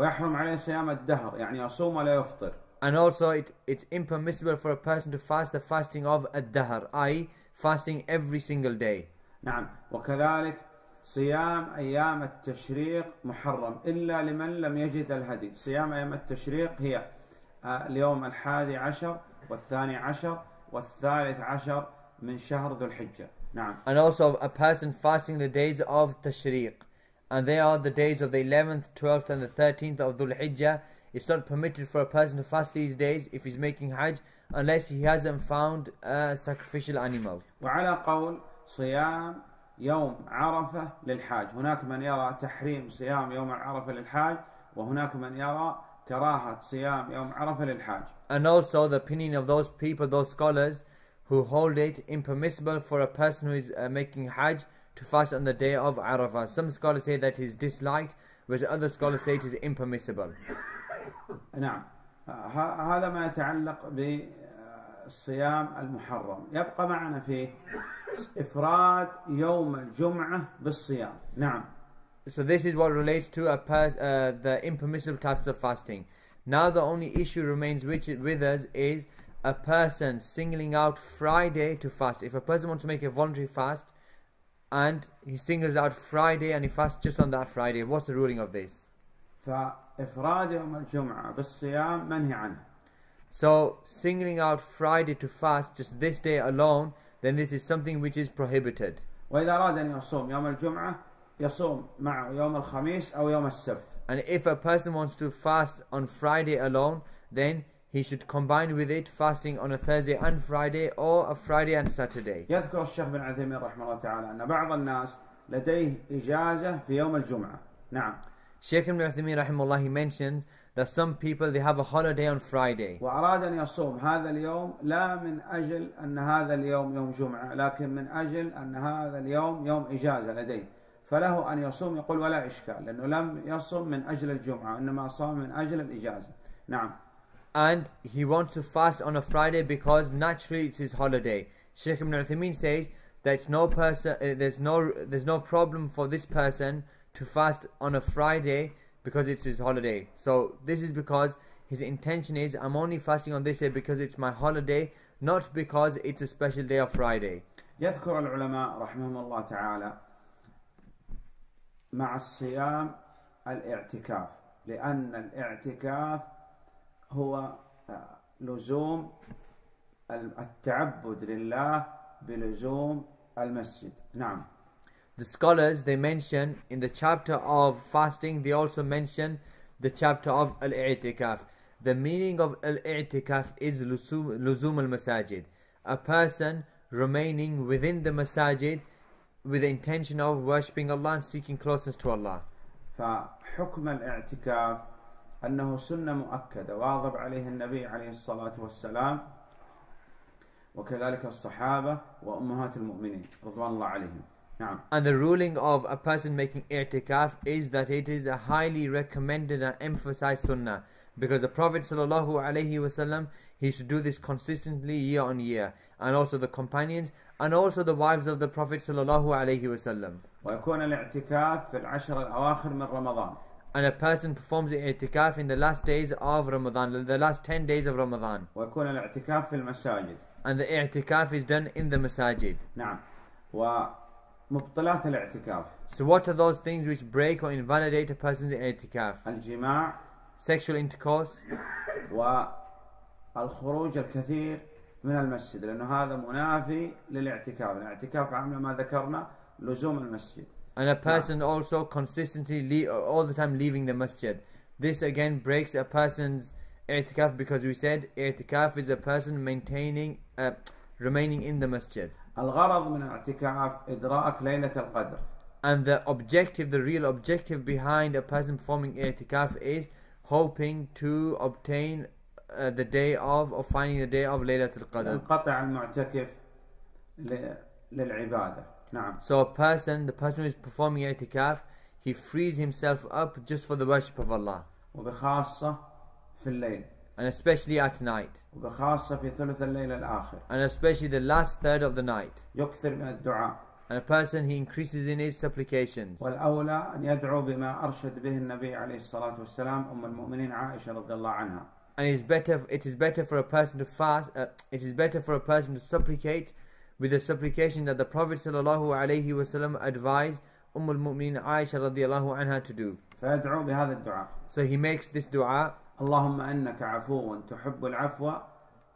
ويحرم عليه صيام الدهر يعني يصوم ولا يفطر. And also, it, it's impermissible for a person to fast the fasting of ad-dahr, i.e., fasting every single day. نعم. وكذلك صيام أيام التشريق محرم إلا لمن لم يجد الهدي. صيام أيام التشريق هي آه، اليوم الحادي عشر والثاني عشر والثالث عشر من شهر ذو الحجة. نعم. And also, a person fasting the days of Tashriq, and they are the days of the 11th, 12th, and the 13th of Dhul Hijjah. It's not permitted for a person to fast these days if he's making Hajj unless he hasn't found a sacrificial animal. وعلى قول صيام يوم عرفة للحاج هناك من يرى تحريم صيام يوم عرفة للحاج وهناك من يرى كراهة صيام يوم عرفة للحاج And also, the opinion of those people, those scholars who hold it impermissible for a person who is uh, making Hajj to fast on the day of Arafah. Some scholars say that is disliked, whereas other scholars say it is impermissible. نعم ه- هذا ما يتعلق بالصيام المحرم يبقى معنا فيه إفراد يوم الجمعة بالصيام نعم So this is what relates to a per- uh, the impermissible types of fasting. Now the only issue remains which with us is a person singling out Friday to fast. If a person wants to make a voluntary fast and he singles out Friday and he fasts just on that Friday, what's the ruling of this? فإفراد يوم الجمعة بالصيام منهي عنه So singling out Friday to fast just this day alone, then this is something which is prohibited. وإذا أراد أن يصوم يوم الجمعة يصوم معه يوم الخميس أو يوم السبت And if a person wants to fast on Friday alone, then he should combine with it fasting on a Thursday and Friday or a Friday and Saturday. يذكر الشيخ بن عثيمين رحمه الله تعالى أن بعض الناس لديه إجازة في يوم الجمعة نعم Sheikh Ibn Uthaymeen rahimahullah he mentions that some people they have a holiday on Friday. وأراد أن يصوم هذا اليوم لا من أجل أن هذا اليوم يوم جمعة لكن من أجل أن هذا اليوم يوم إجازة لديه فله أن يصوم يقول ولا إشكال لأنه لم يصم من أجل الجمعة إنما صام من أجل الإجازة نعم And he wants to fast on a Friday because naturally it's his holiday. Sheikh Ibn Uthaymeen says that no person uh, there's no there's no problem for this person to fast on a Friday because it's his holiday. So this is because his intention is I'm only fasting on this day because it's my holiday, not because it's a special day of Friday. يذكر العلماء رحمهم الله تعالى مع الصيام الاعتكاف لأن الاعتكاف هو آه، لزوم التعبد لله بلزوم المسجد نعم The scholars they mention in the chapter of fasting they also mention the chapter of al-i'tikaf. The meaning of al-i'tikaf is luzum luzum al-masajid. A person remaining within the masajid with the intention of worshipping Allah and seeking closeness to Allah. فحكم الاعتكاف أنه سنة مؤكدة واظب عليه النبي عليه الصلاة والسلام وكذلك الصحابة وأمهات المؤمنين رضوان الله عليهم نعم And the ruling of a person making i'tikaf is that it is a highly recommended and emphasized sunnah. Because the Prophet sallallahu alaihi wasallam he to do this consistently year on year. And also the companions and also the wives of the Prophet sallallahu alaihi wasallam. ويكون الاعتكاف في العشر الأواخر من رمضان And a person performs i'tikaf in the last days of Ramadan, the last 10 days of Ramadan. ويكون الاعتكاف في المساجد And the i'tikaf is done in the masajid. نعم ومبطلات الاعتكاف So what are those things which break or invalidate a person's i'tikaf? الجماع Sexual intercourse, والخروج الكثير من المسجد لأنه هذا منافي للاعتكاف الاعتكاف عامل ما ذكرنا لزوم المسجد And a person also consistently le- all the time leaving the masjid. This again breaks a person's i'tikaf because we said i'tikaf is a person maintaining, uh, remaining in the masjid. الغرض من الاعتكاف إدراك ليلة القدر And the objective, the real objective behind a person performing i'tikaf is hoping to obtain uh, the day of or finding the day of Laylatul Qadr. ينقطع المعتكف ل- للعبادة نعم So a person, the person who is performing i'tikaf, he frees himself up just for the worship of Allah. وبخاصة في الليل And especially at night. وبخاصة في ثلث الليل الآخر and especially the last third of the night. يكثر من الدعاء and a person he increases in his supplications. والأولى أن يدعو بما أرشد به النبي عليه الصلاة والسلام أم المؤمنين عائشة رضي الله عنها And it is better it is better for a person to fast uh, it is better for a person to supplicate with the supplication that the Prophet wasallam advised Umm al-Mu'minin Aisha radiallahu anha to do. فيدعو بهذا الدعاء So he makes this dua اللهم إنك عفو تحب العفو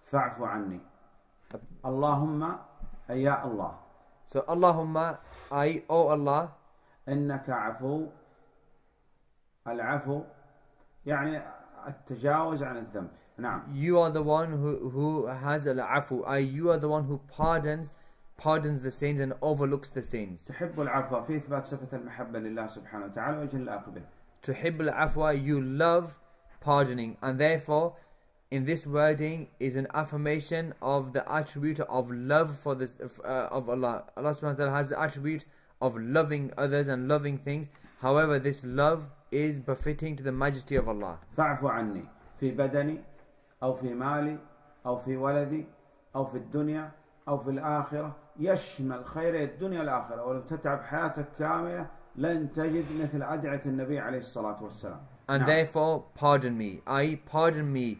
فاعف عني اللهم أي يا الله So Allahumma I O Allah إنك عفو العفو يعني التجاوز عن الذنب نعم you are the one who who has al-afu I you are the one who pardons pardons the sins and overlooks the sins. تحب العفو في إثبات صفة المحبة لله سبحانه وتعالى وجه الآك به تحب العفو you love pardoning and therefore in this wording is an affirmation of the attribute of love for this uh, of Allah. Allah subhanahu wa ta'ala has the attribute of loving others and loving things. However, this love is befitting to the majesty of Allah. فاعف عني في بدني أو في مالي أو في ولدي أو في الدنيا أو في الآخرة يشمل خير الدنيا والآخرة ولو تتعب حياتك كاملة لن تجد مثل أدعية النبي عليه الصلاة والسلام And نعم. therefore, pardon me. I pardon me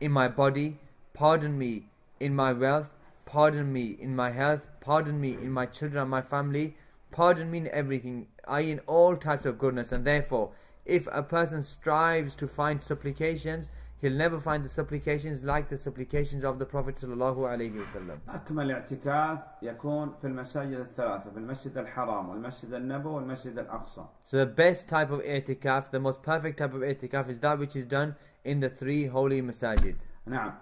in my body, pardon me in my wealth, pardon me in my health, pardon me in my children and my family, pardon me in everything, I in all types of goodness. And therefore, if a person strives to find supplications, he'll never find the supplications like the supplications of the Prophet sallallahu alaihi wasallam. أكمل اعتكاف يكون في المساجد الثلاثة في المسجد الحرام والمسجد النبوي والمسجد الأقصى So the best type of i'tikaf, the most perfect type of i'tikaf is that which is done in the three holy masajid. نعم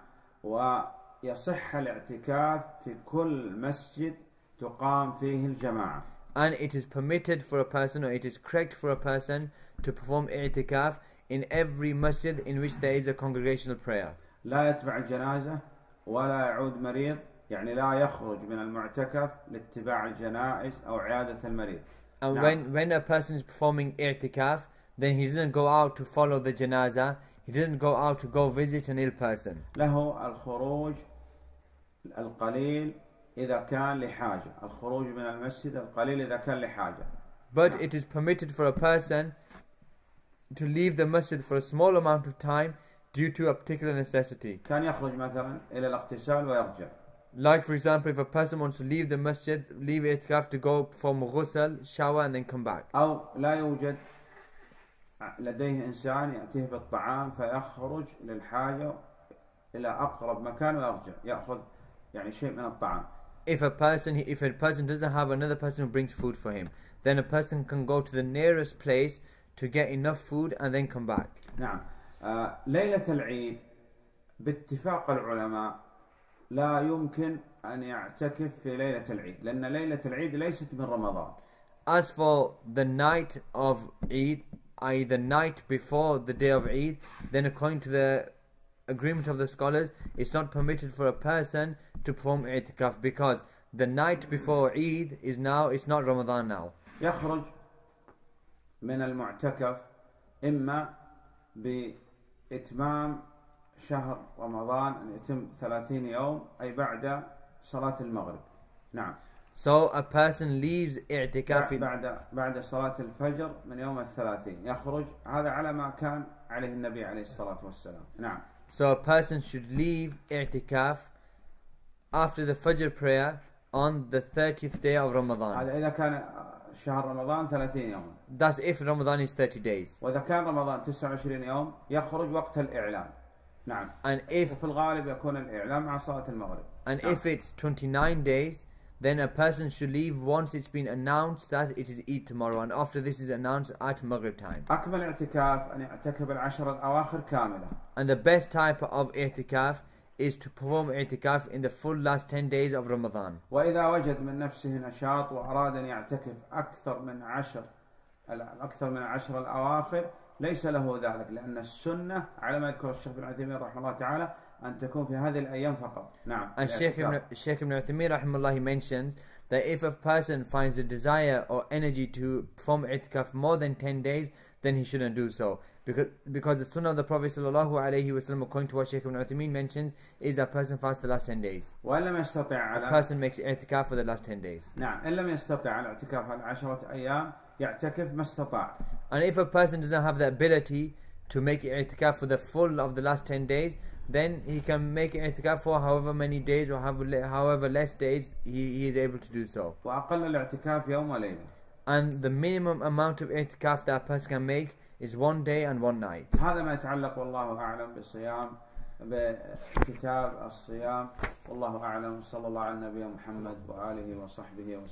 ويصح الاعتكاف في كل مسجد تقام فيه الجماعة and it is permitted for a person or it is correct for a person to perform i'tikaf in every masjid in which there is a congregational prayer. لا يتبع الجنازة ولا يعود مريض يعني لا يخرج من المعتكف لاتباع الجنائز أو عيادة المريض And Now- when, when a person is performing i'tikaf, then he doesn't go out to follow the janazah, he doesn't go out to go visit an ill person. له الخروج القليل إذا كان لحاجة الخروج من المسجد القليل إذا كان لحاجة But it is permitted for a person to leave the masjid for a small amount of time due to a particular necessity. كان يخرج مثلا إلى الاغتسال ويرجع Like for example, if a person wants to leave the masjid, leave i'tikaf to go perform ghusl, shower and then come back. أو لا يوجد لديه إنسان يأتيه بالطعام فيخرج للحاجة إلى أقرب مكان ويرجع يأخذ يعني شيء من الطعام if a person if a person doesn't have another person who brings food for him then a person can go to the nearest place to get enough food and then come back نعم آه ليلة العيد باتفاق العلماء لا يمكن أن يعتكف في ليلة العيد لأن ليلة العيد ليست من رمضان as for the night of Eid i.e. the night before the day of Eid then according to the agreement of the scholars it's not permitted for a person to perform i'tikaf because the night before Eid is now it's not Ramadan now يخرج من المعتكف إما بإتمام شهر رمضان أن يتم ثلاثين يوم أي بعد صلاة المغرب. نعم. So a person leaves in- بعد بعد صلاة الفجر من يوم الثلاثين. يخرج هذا على ما كان عليه النبي عليه الصلاة والسلام. نعم. So a person should leave i'tikaf after the Fajr prayer on the 30th day of Ramadan. هذا إذا كان شهر رمضان ثلاثين يوم That's if Ramadan is 30 days. وإذا كان رمضان 29 يوم يخرج وقت الإعلان نعم And if وفي الغالب يكون الإعلان مع صلاة المغرب and نعم. if it's 29 days, then a person should leave once it's been announced that it is Eid tomorrow and after this is announced at Maghrib time. أكمل اعتكاف أن يعتكف العشر الأواخر كاملة And the best type of i'tikaf is to perform i'tikaf in the full last 10 days of Ramadan. وإذا وجد من نفسه نشاط وأراد أن يعتكف أكثر من عشر أكثر من العشر الأواخر ليس له ذلك لأن السنة على ما يذكر الشيخ بن عثيمين رحمه الله تعالى أن تكون في هذه الأيام فقط نعم And Sheikh Ibn, الاعتكاف. Sheikh Ibn Uthaymeen rahimahullah, he mentions that if a person finds a desire or energy to perform i'tikaf more than 10 days, then he shouldn't do so. Because, because the sunnah of the Prophet sallallahu alaihi wasallam, according to what Shaykh ibn Uthameen mentions, is that person fasts the last 10 days. Person makes i'tikaf for the last 10 days. And if a person doesn't have the ability to make i'tikaf for the full of the last 10 days, then he can make i'tikaf for however many days or however less days he, he is able to do so. And the minimum amount of i'tikaf that a person can make is one day and one night. هذا ما يتعلق والله أعلم بصيام بكتاب الصيام والله أعلم صلى الله على النبي محمد وآله وصحبه وسلم